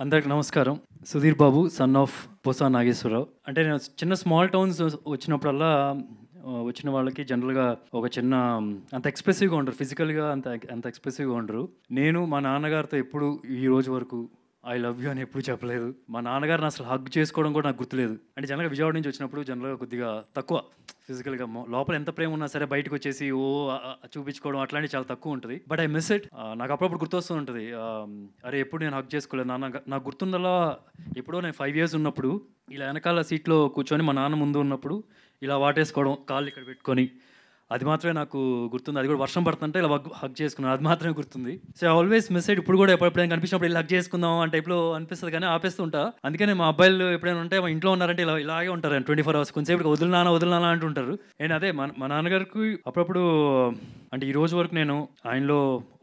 అందరికి నమస్కారం. Sudheer Babu son of Posa Nageswara Rao. అంటే నేను చిన్న స్మాల్ టౌన్స్ వచ్చినప్పుడల్లా వచ్చిన వాళ్ళకి జనరల్గా ఒక చిన్న అంత ఎక్స్ప్రెసివ్గా ఉండరు. ఫిజికల్గా అంత అంత ఎక్స్ప్రెసివ్గా ఉండరు. నేను మా నాన్నగారితో ఎప్పుడు ఈ రోజు వరకు ఐ లవ్ యూ అని ఎప్పుడు చెప్పలేదు. మా నాన్నగారిని అసలు హగ్ చేసుకోవడం కూడా నాకు గుర్తులేదు. అంటే జనరల్గా విజయవాడ నుంచి వచ్చినప్పుడు జనరల్గా కొద్దిగా తక్కువ ఫిజికల్గా లోపల ఎంత ప్రేమ ఉన్నా సరే బయటకు వచ్చేసి ఓ చూపించుకోవడం అట్లాంటివి చాలా తక్కువ ఉంటుంది. But I miss it. నాకు అప్పుడప్పుడు గుర్తొస్తూ ఉంటుంది. అరే ఎప్పుడు నేను హగ్ చేసుకోలేదు నాన్న. నాకు గుర్తుందలా ఎప్పుడో నేను ఫైవ్ ఇయర్స్ ఉన్నప్పుడు ఇలా వెనకాల సీట్లో కూర్చొని మా నాన్న ముందు ఉన్నప్పుడు ఇలా వాటేసుకోవడం కాళ్ళు ఇక్కడ పెట్టుకొని అది మాత్రమే నాకు గుర్తుంది. అది కూడా వర్షం పడుతుంటే ఇలా హగ్ హగ్ చేసుకున్నాను. అది మాత్రమే గుర్తుంది. సో ఆల్వేస్ మిస్ ఇప్పుడు కూడా ఎప్పుడెప్పుడైనా కనిపించినప్పుడు ఇలా హగ్ చేసుకుందాం అంటే ఇప్పుడు అనిపిస్తుంది కానీ ఆపేస్తుంటా అందుకనే మా అబ్బాయిలు ఎప్పుడైనా ఉంటే మా ఇంట్లో ఉన్నారంటే ఇలా ఇలాగే ఉంటారు. ట్వంటీ ఫోర్ అవర్స్ కొంచెంసేపు వదిలినానా వదిలినానా అంటుంటారు నేను అదే మా మా నాన్నగారికి అప్పుడప్పుడు అంటే ఈ రోజు వరకు నేను ఆయనలో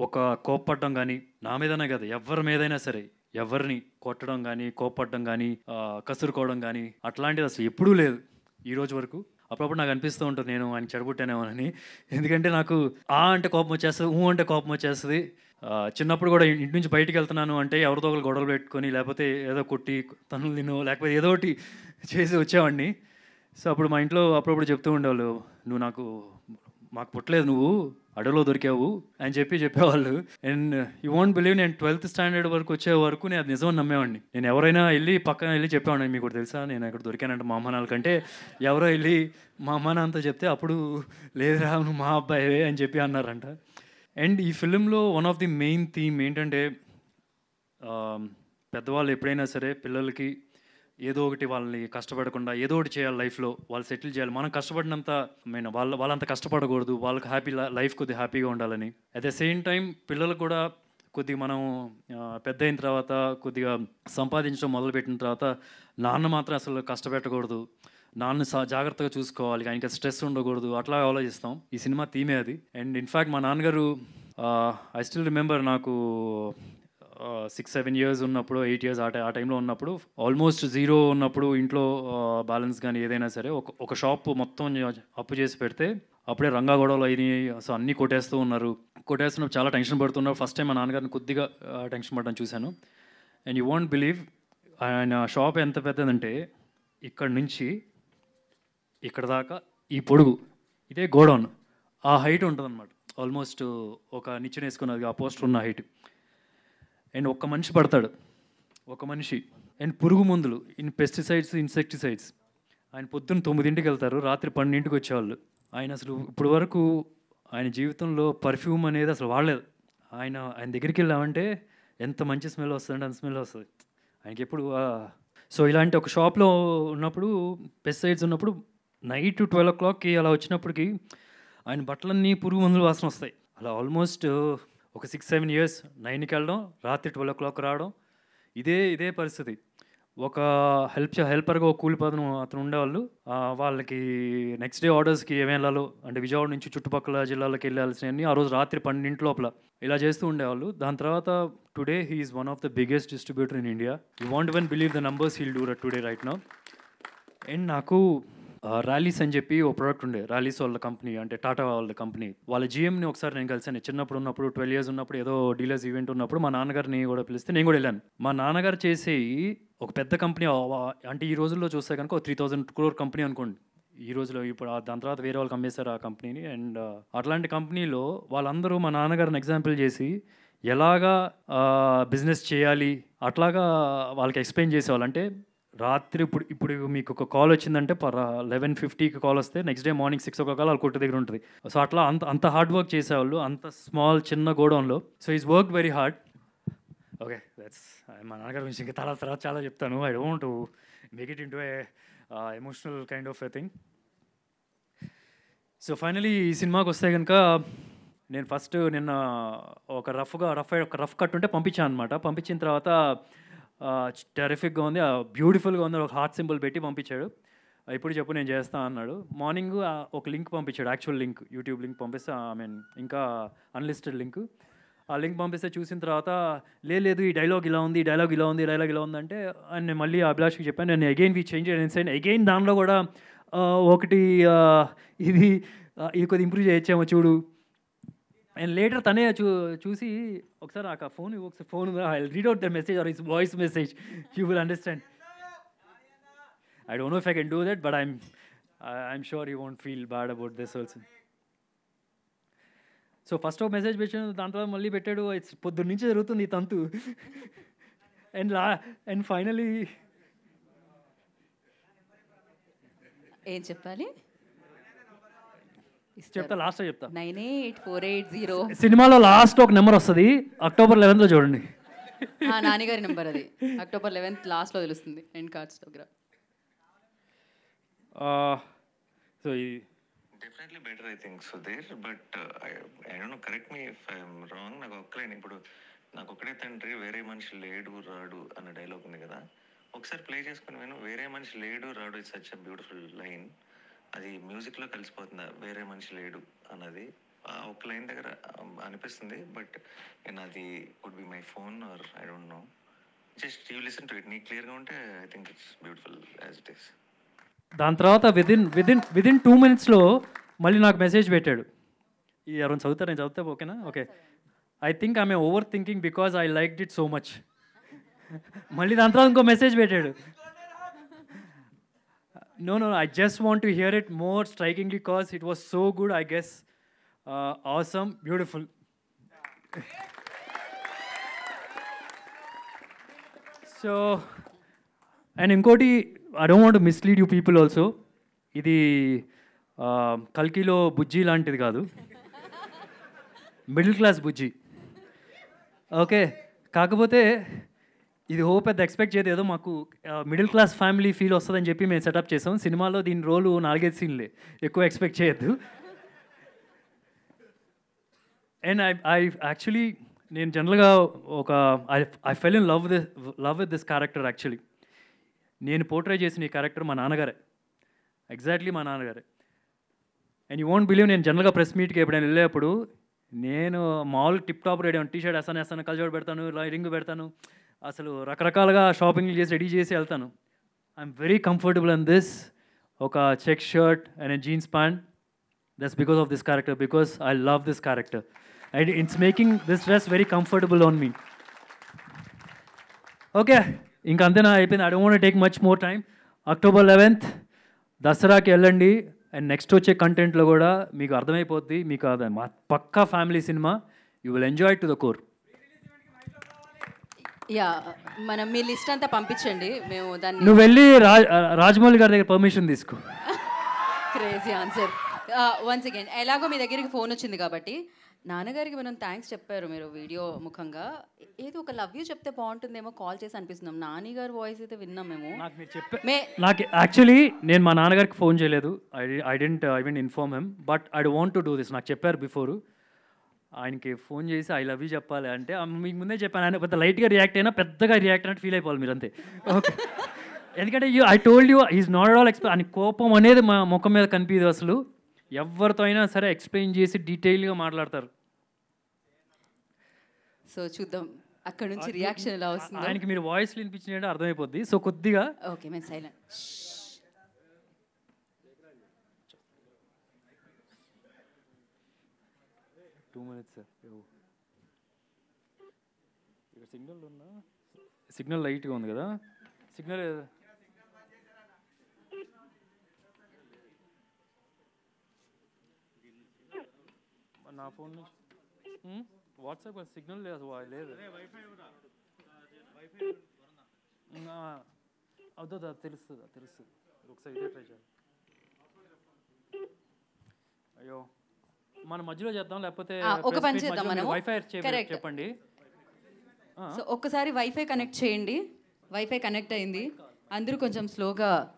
ఒక కోప్పడడం కానీ నా మీదనే కదా ఎవరి మీదైనా సరే ఎవరిని కొట్టడం కానీ కోప్పడడం కానీ కసురుకోవడం కానీ అట్లాంటిది అసలు ఎప్పుడూ లేదు ఈ రోజు వరకు. అప్పుడప్పుడు నాకు అనిపిస్తూ ఉంటుంది నేను ఆయన చెడగొట్టానేమోనని. ఎందుకంటే నాకు ఆ అంటే కోపం వచ్చేస్తుంది ఊ అంటే కోపం వచ్చేస్తుంది. చిన్నప్పుడు కూడా ఇంటి నుంచి బయటికి వెళ్తున్నాను అంటే ఎవరితో ఒకరు గొడవలు పెట్టుకొని లేకపోతే ఏదో కొట్టి తనులు తిను లేకపోతే ఏదో ఒకటి చేసి వచ్చేవాడిని. సో అప్పుడు మా ఇంట్లో అప్పుడప్పుడు చెప్తూ ఉండేవాళ్ళు నువ్వు నాకు మాకు పుట్టలేదు నువ్వు అడవిలో దొరికావు అని చెప్పి చెప్పేవాళ్ళు. అండ్ యూ వాంట్ బిలీవ్ నేను ట్వెల్త్ స్టాండర్డ్ వరకు వచ్చే వరకు నేను అది నిజం నమ్మేవాడిని. నేను ఎవరైనా వెళ్ళి పక్కన వెళ్ళి చెప్పేవాడిని. మీకు తెలుసా? నేను ఇక్కడ దొరికానంటే మా అమ్మ కంటే ఎవరో వెళ్ళి మా అమ్మ నాన్నతో చెప్తే అప్పుడు లేదురా నువ్వు మా అబ్బాయివే అని చెప్పి అన్నారంట. అండ్ ఈ ఫిలింలో one of the main theme ఏంటంటే పెద్దవాళ్ళు ఎప్పుడైనా సరే పిల్లలకి ఏదో ఒకటి వాళ్ళని కష్టపడకుండా ఏదో ఒకటి చేయాలి లైఫ్లో వాళ్ళు సెటిల్ చేయాలి. మనం కష్టపడినంత మీన్ వాళ్ళ వాళ్ళంత కష్టపడకూడదు వాళ్ళకి హ్యాపీ లైఫ్ కొద్దిగా హ్యాపీగా ఉండాలని. అట్ ద సేమ్ టైం పిల్లలు కూడా కొద్దిగా మనం పెద్ద అయిన తర్వాత కొద్దిగా సంపాదించడం మొదలుపెట్టిన తర్వాత నాన్న మాత్రం అసలు కష్టపెట్టకూడదు. నాన్న సా జాగ్రత్తగా చూసుకోవాలి. ఆయనకి స్ట్రెస్ ఉండకూడదు. అట్లా ఆలోచిస్తాం. ఈ సినిమా థీమే అది. అండ్ ఇన్ఫ్యాక్ట్ మా నాన్నగారు ఐ స్టిల్ రిమెంబర్ నాకు సిక్స్ సెవెన్ ఇయర్స్ ఉన్నప్పుడు ఎయిట్ ఇయర్స్ ఆ టై- ఆ టైంలో ఉన్నప్పుడు ఆల్మోస్ట్ జీరో ఉన్నప్పుడు ఇంట్లో బ్యాలెన్స్ కానీ ఏదైనా సరే ఒక ఒక షాప్ మొత్తం అప్పు చేసి పెడితే అప్పుడే రంగా గొడవలు అయినాయి. సో అన్నీ కొట్టేస్తూ ఉన్నారు. కొట్టేస్తున్నప్పుడు చాలా టెన్షన్ పడుతున్నారు. ఫస్ట్ టైం మా నాన్నగారిని కొద్దిగా టెన్షన్ పడడం చూశాను. అండ్ యూ వాంట్ బిలీవ్ ఆయన షాప్ ఎంత పెద్దదంటే ఇక్కడ నుంచి ఇక్కడ దాకా ఈ పొడుగు ఇదే గోడౌన్. ఆ హైట్ ఉంటుంది అన్నమాట ఆల్మోస్ట్ ఒక నిచ్చెన వేసుకున్నది ఆ పోస్టర్ ఉన్న హైట్. అండ్ ఒక్క మనిషి పడతాడు. ఒక మనిషి. అండ్ పురుగు మందులు. In pesticides insecticides. ఆయన పొద్దున్న తొమ్మిదింటికి వెళ్తారు. రాత్రి పన్నెండింటికి వచ్చేవాళ్ళు. ఆయన అసలు ఇప్పుడు వరకు ఆయన జీవితంలో పర్ఫ్యూమ్ అనేది అసలు వాడలేదు. ఆయన ఆయన దగ్గరికి వెళ్ళామంటే ఎంత మంచి స్మెల్ వస్తుందంటే అంత స్మెల్ వస్తుంది. ఆయనకి ఎప్పుడు సో ఇలాంటి ఒక షాప్లో ఉన్నప్పుడు పెస్టిసైడ్స్ ఉన్నప్పుడు నైట్ ట్వెల్వ్ ఓ క్లాక్కి అలా వచ్చినప్పటికి ఆయన బట్టలన్నీ పురుగు మందులు వాసన వస్తాయి. అలా ఆల్మోస్ట్ ఒక సిక్స్ సెవెన్ ఇయర్స్ నైన్కి వెళ్ళడం రాత్రి ట్వెల్వ్ ఓ క్లాక్ రావడం. ఇదే ఇదే పరిస్థితి. ఒక హెల్ప్ హెల్పర్గా ఒక కూలి పదను అతను ఉండేవాళ్ళు. వాళ్ళకి నెక్స్ట్ డే ఆర్డర్స్కి ఏమేమి వెళ్ళాలో అంటే విజయవాడ నుంచి చుట్టుపక్కల జిల్లాలకు వెళ్ళాల్సినవన్నీ ఆ రోజు రాత్రి పన్నెండింటి లోపల ఇలా చేస్తూ ఉండేవాళ్ళు. దాని తర్వాత today he is one of the biggest distributor in India you want one believe the numbers he'll do today right now and నాకు ర్యాలీస్ అని చెప్పి ఒక ప్రోడక్ట్ ఉండే. ర్యాలీస్ వాళ్ళ కంపెనీ అంటే టాటా వాళ్ళ కంపెనీ వాళ్ళ జిఎంని ఒకసారి నేను కలిసాను చిన్నప్పుడు ఉన్నప్పుడు ట్వెల్వ్ ఇయర్స్ ఉన్నప్పుడు ఏదో డీలర్స్ ఈవెంట్ ఉన్నప్పుడు మా నాన్నగారిని కూడా పిలిస్తే నేను కూడా వెళ్ళాను. మా నాన్నగారు చేసే ఒక పెద్ద కంపెనీ అంటే ఈ రోజుల్లో చూస్తే కనుక త్రీ థౌజండ్ క్రోర్ కంపెనీ అనుకోండి. ఈ రోజులో ఇప్పుడు దాని తర్వాత వేరే వాళ్ళకి అమ్మేశారు ఆ కంపెనీని అండ్ అట్లాంటి కంపెనీలో వాళ్ళందరూ మా నాన్నగారిని ఎగ్జాంపుల్ చేసి ఎలాగా బిజినెస్ చేయాలి అట్లాగా వాళ్ళకి ఎక్స్ప్లెయిన్ చేసేవాళ్ళు. అంటే రాత్రి ఇప్పుడు ఇప్పుడు మీకు ఒక కాల్ వచ్చిందంటే పర్ లెవెన్ ఫిఫ్టీకి కాల్ వస్తే next day morning six o'clock వాళ్ళ కొట్టు దగ్గర ఉంటుంది. సో అట్లా అంత అంత హార్డ్ వర్క్ చేసేవాళ్ళు అంత స్మాల్ చిన్న గోడౌన్లో so is work very hard okay that's మా నాన్నగారి గురించి ఇంకా తర్వాత తర్వాత చాలా చెప్తాను. I don't make it into a emotional kind of a thing so finally ఈ సినిమాకి వస్తే కనుక నేను ఫస్ట్ నిన్న ఒక రఫ్గా రఫ్ ఒక రఫ్ కట్ ఉంటే పంపించాను అనమాట పంపించిన తర్వాత టెరిఫిక్గా ఉంది. బ్యూటిఫుల్గా ఉంది ఒక హార్ట్ సింబల్ పెట్టి పంపించాడు. ఇప్పుడు చెప్పు నేను చేస్తా అన్నాడు. మార్నింగ్ ఒక లింక్ పంపించాడు యాక్చువల్ లింక్ యూట్యూబ్ లింక్ పంపిస్తే ఐ మీన్ ఇంకా అన్లిస్టెడ్ లింక్. ఆ లింక్ పంపిస్తే చూసిన తర్వాత లేదు ఈ డైలాగ్ ఇలా ఉంది డైలాగ్ ఇలా ఉంది డైలాగ్ ఇలా ఉంది అంటే నేను మళ్ళీ అభిలాష్కి చెప్పాను నేను అగైన్ వి చేంజ్ చేయండి అగైన్ దానిలో కూడా ఒకటి ఇది ఇది కొద్దిగా ఇంప్రూవ్ చేయొచ్చేమో చూడు. అండ్ లేటర్ తనే చూ చూసి ఒకసారి నాకు ఆ ఫోన్ ఒకసారి phone I read out the message or is voice message you will understand I don't know if I can do that but I'm I'm sure you won't feel bad about this also so first ఒక message పెట్టిన దాని తర్వాత మళ్ళీ పెట్టాడు. It's పొద్దున్న నుంచి జరుగుతుంది ఈ తంతు. అండ్ లా అండ్ ఫైనలీ ఏం చెప్పాలి? చెప్తా లాస్ట్ చెప్తా. Nine eight four eight zero. సినిమాలో లాస్ట్ ఒక నెంబర్ వస్తుంది అక్టోబర్ లెవెన్త్లో చూడండి. నాన్నగారి నెంబర్ అది. అక్టోబర్ లెవెన్త్ లాస్ట్లో తెలుస్తుంది ఎండ్ కార్డ్స్ దగ్గర. సో ఈ definitely better I think so there but I don't know correct me if I'm wrong నాకు ఒక్కలేను ఇప్పుడు నాకు ఒక్కడే తండ్రి వేరే మనిషి లేడు రాడు అన్న డైలాగ్ ఉంది కదా. ఒకసారి ప్లే చేసుకుని నేను వేరే మనిషి లేడు రాడు it's such a beautiful line అది మ్యూజిక్లో కలిసిపోతుంది? వేరే మనిషి లేడు అన్నది. ఆ ఒక్క లైన్ దగ్గర అనిపిస్తుంది బట్ నేను అది would be my phone or I don't know just you listen to it నీకు క్లియర్గా ఉంటే I think it's beautiful as it is దాని తర్వాత విదిన్ విదిన్ విదిన్ టూ మినిట్స్లో మళ్ళీ నాకు మెసేజ్ పెట్టాడు. ఈ ఎవరైనా చదువుతారు? నేను చదివితే ఓకేనా? Okay. I think I'm over thinking because I like it so much మళ్ళీ దాని తర్వాత ఇంకో మెసేజ్ పెట్టాడు. No no I just want to hear it more striking because it was so good I guess awesome beautiful so and ఇంకోటి I don't want mislead you people also ఇది కల్కిలో బుజ్జి లాంటిది కాదు. మిడిల్ క్లాస్ బుజ్జి. Okay కాకపోతే ఇది ఓ పెద్ద expect చేయదు. ఏదో మాకు మిడిల్ క్లాస్ ఫ్యామిలీ ఫీల్ వస్తుందని చెప్పి మేము సెటప్ చేసాం. సినిమాలో దీని రోలు నాలుగైదు సీన్లే. ఎక్కువ ఎక్స్పెక్ట్ చేయొద్దు. అండ్ ఐ ఐ యాక్చువల్లీ నేను జనరల్గా ఒక I I fell in love this love with this character actually. నేను పోర్ట్రే చేసిన ఈ క్యారెక్టర్ మా నాన్నగారే. ఎగ్జాక్ట్లీ మా నాన్నగారే. అండ్ యూ వోంట్ బిలీవ్ నేను జనరల్గా ప్రెస్ మీట్కి ఎప్పుడైనా వెళ్ళేప్పుడు నేను మామూలు tip top ready T shirt వేస్తాను వేస్తాను కల్చోడు పెడతాను లైరింగ్ రింగ్ పెడతాను. అసలు రకరకాలుగా షాపింగ్లు చేసి రెడీ చేసి వెళ్తాను. I'm very comfortable on this ఒక check shirt and jeans pant. That's because of this character because I love this character and it's making this dress very comfortable on me okay ఇంకా అంతేనా? అయిపోయింది. I don't take much more time October eleventh దసరాకి వెళ్ళండి. And next వచ్చే కంటెంట్లో కూడా మీకు అర్థమైపోద్ది. మీకు మా పక్కా family cinema you will enjoy to the core yeah మనం మీ లిస్ట్ అంతా పంపించండి. మేము దాన్ని నువ్వు వెళ్ళి రాజ్ రాజమౌళి గారి దగ్గర పర్మిషన్ తీసుకో. క్రేజీ ఆన్సర్ వన్స్ అగైన్ ఎలాగో మీ దగ్గరికి ఫోన్ వచ్చింది కాబట్టి నాన్నగారికి మనం థ్యాంక్స్ చెప్పారు మీరు వీడియో ముఖంగా. ఏదో ఒక లవ్ యూ చెప్తే బాగుంటుందేమో కాల్ చేసి అనిపిస్తున్నాం. నాని గారి వాయిస్ అయితే విన్నాం మేము. నాకు మీరు చెప్పే మే నాకు యాక్చువల్లీ నేను మా నాన్నగారికి ఫోన్ చేయలేదు. I I didn't I didn't inform him but I want to do this నాకు చెప్పారు బిఫోర్ ఆయనకి ఫోన్ చేసి ఐ లవ్ యూ చెప్పాలి అంటే మీకు ముందే చెప్పాను. ఆయన పెద్ద లైట్గా రియాక్ట్ అయినా పెద్దగా రియాక్ట్ అయినట్టు ఫీల్ అయిపోవాలి మీరు అంతే ఓకే. ఎందుకంటే you I told you is not all explain అని కోపం అనేది మా ముఖం మీద కనిపించదు అసలు. ఎవరితో అయినా సరే ఎక్స్ప్లెయిన్ చేసి డీటెయిల్గా మాట్లాడతారు. సో చూద్దాం. అక్కడ నుంచి రియాక్షన్ ఎలా వస్తుందో. ఆయనకి మీరు వాయిస్ వినిపించినట్టు అర్థమైపోద్ది. సో కొద్దిగా ఓకే మేము సైలెంట్. టూ మినిట్స్ ఇక్కడ సిగ్నల్ ఉన్నా సిగ్నల్ లైట్గా ఉంది కదా? సిగ్నల్ నా ఫోన్ నుంచి? వాట్సాప్ సిగ్నల్ లేదు వా- లేదు. అవుతుంది తెలుస్తుంది తెలుస్తుంది. ఒకసారి ఇదే ట్రై చేయాలి. మన మధ్యలో చేద్దాం లేకపోతే ఒక పని చేద్దాం మనము. వైఫై. చెప్పండి. సో ఒక్కసారి వైఫై కనెక్ట్ చేయండి. వైఫై కనెక్ట్ అయింది. అందరూ కొంచెం స్లోగా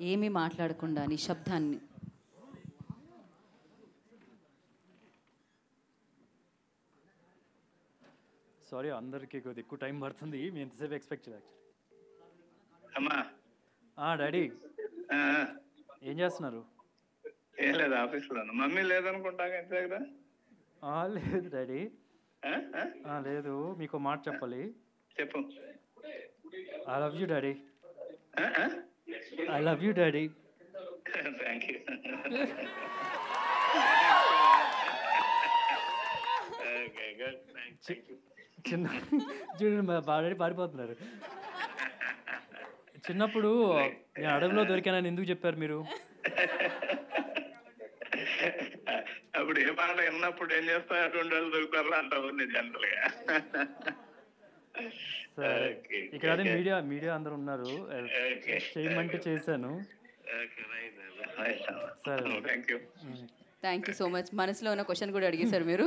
ఏమీ మాట్లాడకుండా నిశ్శబ్దాన్ని. సారీ అందరికీ కొద్ది ఎక్కువ టైం పడుతుంది. మీ ఎంతసేపు ఎక్స్పెక్ట్ చేయలేదు అమ్మా. డాడీ. ఆ, ఏం చేస్తున్నారు? ఏం లేదు ఆఫీస్లో మమ్మీ లేదనుకుంటా ఇంటి దగ్గర? ఆ, లేదు డాడీ. లేదు మీకు మాట చెప్పాలి. చెప్పు. I love you daddy? I love you daddy. Thank you చిన్న చూడండి ఆల్రెడీ పారిపోతున్నారు. చిన్నప్పుడు నేను అడవిలో దొరికానని ఎందుకు చెప్పారు మీరు? మాట విన్నప్పుడు ఏం చేస్తా అటువంటి వాళ్ళు దొరుకుతారు అంటావు జనరల్గా ఇక్కడ అదే. మీడియా మీడియా అందరు ఉన్నారు. చేయమంటే చేశాను. ఓకే. రైట్ సరే. Thank you thank you so much మనసులో ఉన్న క్వశ్చన్ కూడా అడిగేశారు మీరు.